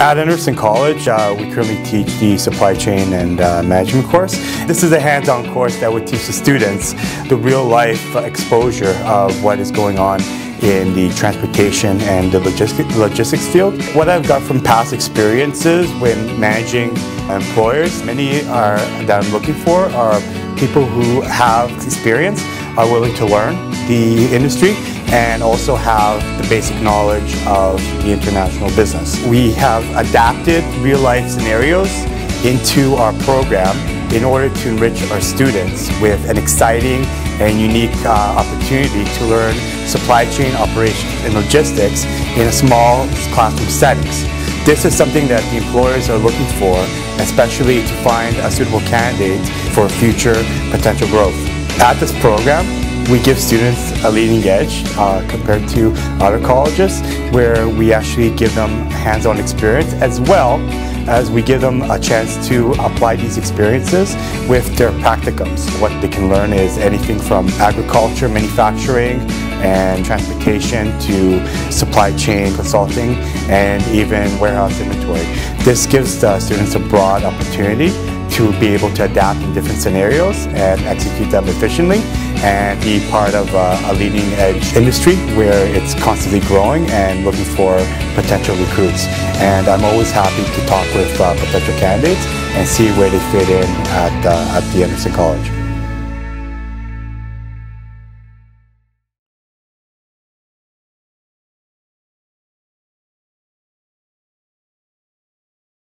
At Anderson College, uh, we currently teach the supply chain and uh, management course. This is a hands-on course that would teach the students the real-life exposure of what is going on in the transportation and the logistic, logistics field. What I've got from past experiences when managing employers, many are that I'm looking for are people who have experience, are willing to learn the industry, and also have the basic knowledge of the international business. We have adapted real-life scenarios into our program in order to enrich our students with an exciting and unique uh, opportunity to learn supply chain operations and logistics in a small classroom settings. This is something that the employers are looking for, especially to find a suitable candidate for future potential growth. At this program, we give students a leading edge uh, compared to other colleges where we actually give them hands-on experience as well as we give them a chance to apply these experiences with their practicums. What they can learn is anything from agriculture, manufacturing, and transportation to supply chain consulting and even warehouse inventory. This gives the students a broad opportunity to be able to adapt in different scenarios and execute them efficiently and be part of a, a leading edge industry where it's constantly growing and looking for potential recruits. And I'm always happy to talk with uh, potential candidates and see where they fit in at, uh, at the Anderson College.